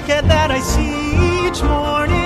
at that I see each morning.